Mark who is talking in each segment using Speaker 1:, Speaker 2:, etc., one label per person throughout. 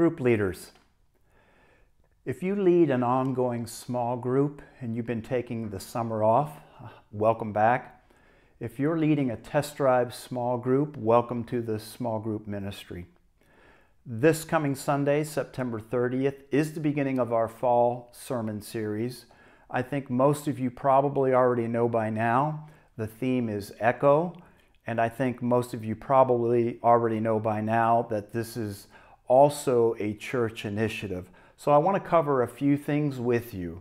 Speaker 1: Group leaders. If you lead an ongoing small group and you've been taking the summer off, welcome back. If you're leading a test drive small group, welcome to the small group ministry. This coming Sunday, September 30th, is the beginning of our fall sermon series. I think most of you probably already know by now. The theme is Echo, and I think most of you probably already know by now that this is also a church initiative. So I want to cover a few things with you.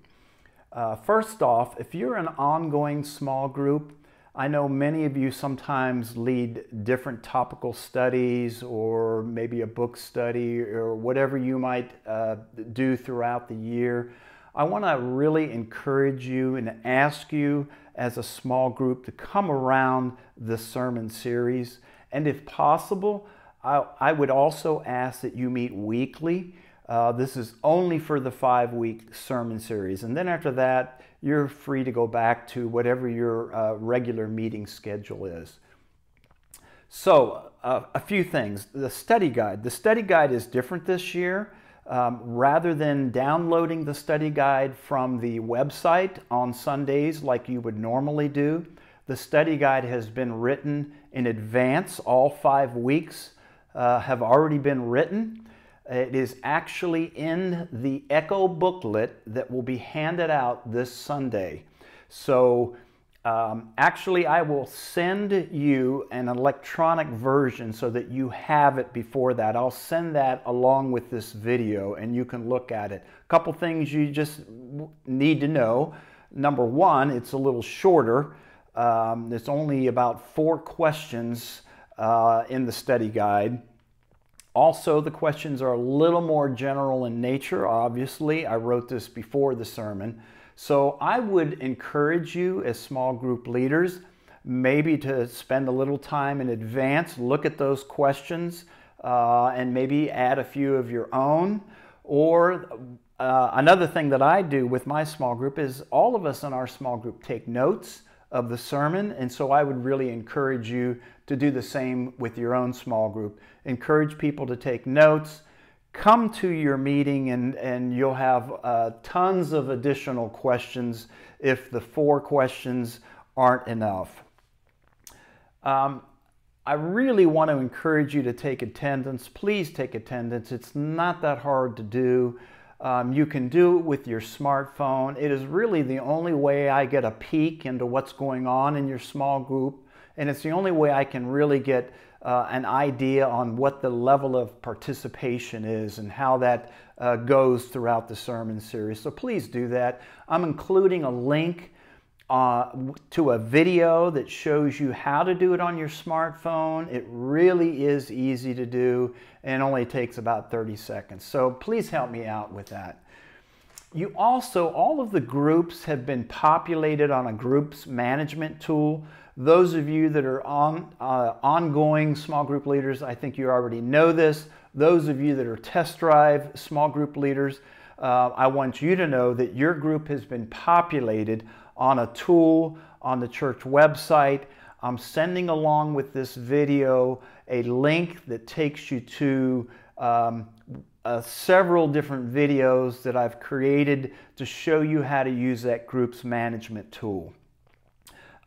Speaker 1: Uh, first off, if you're an ongoing small group, I know many of you sometimes lead different topical studies or maybe a book study or whatever you might uh, do throughout the year. I want to really encourage you and ask you as a small group to come around the sermon series. And if possible, I, I would also ask that you meet weekly uh, this is only for the five week sermon series. And then after that, you're free to go back to whatever your uh, regular meeting schedule is. So, uh, a few things. The study guide. The study guide is different this year. Um, rather than downloading the study guide from the website on Sundays like you would normally do, the study guide has been written in advance. All five weeks uh, have already been written. It is actually in the Echo booklet that will be handed out this Sunday. So um, actually, I will send you an electronic version so that you have it before that. I'll send that along with this video and you can look at it. A couple things you just need to know. Number one, it's a little shorter. Um, it's only about four questions uh, in the study guide. Also, the questions are a little more general in nature, obviously. I wrote this before the sermon. So I would encourage you as small group leaders maybe to spend a little time in advance, look at those questions, uh, and maybe add a few of your own. Or uh, another thing that I do with my small group is all of us in our small group take notes of the sermon. And so I would really encourage you to do the same with your own small group. Encourage people to take notes. Come to your meeting and, and you'll have uh, tons of additional questions if the four questions aren't enough. Um, I really want to encourage you to take attendance. Please take attendance. It's not that hard to do. Um, you can do it with your smartphone. It is really the only way I get a peek into what's going on in your small group, and it's the only way I can really get uh, an idea on what the level of participation is and how that uh, goes throughout the sermon series. So please do that. I'm including a link uh, to a video that shows you how to do it on your smartphone. It really is easy to do and only takes about 30 seconds. So please help me out with that. You also, all of the groups have been populated on a groups management tool. Those of you that are on, uh, ongoing small group leaders, I think you already know this. Those of you that are test drive small group leaders, uh, I want you to know that your group has been populated on a tool on the church website. I'm sending along with this video a link that takes you to um, uh, several different videos that I've created to show you how to use that group's management tool.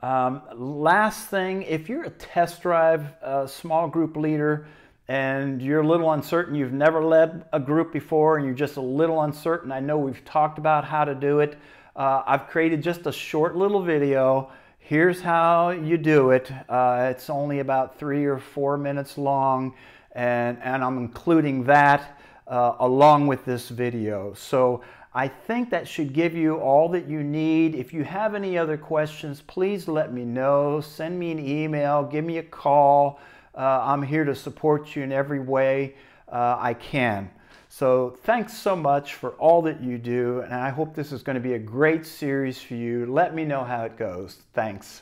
Speaker 1: Um, last thing, if you're a test drive uh, small group leader and you're a little uncertain, you've never led a group before and you're just a little uncertain, I know we've talked about how to do it. Uh, I've created just a short little video. Here's how you do it. Uh, it's only about three or four minutes long, and, and I'm including that uh, along with this video. So I think that should give you all that you need. If you have any other questions, please let me know. Send me an email, give me a call. Uh, I'm here to support you in every way uh, I can. So thanks so much for all that you do, and I hope this is going to be a great series for you. Let me know how it goes. Thanks.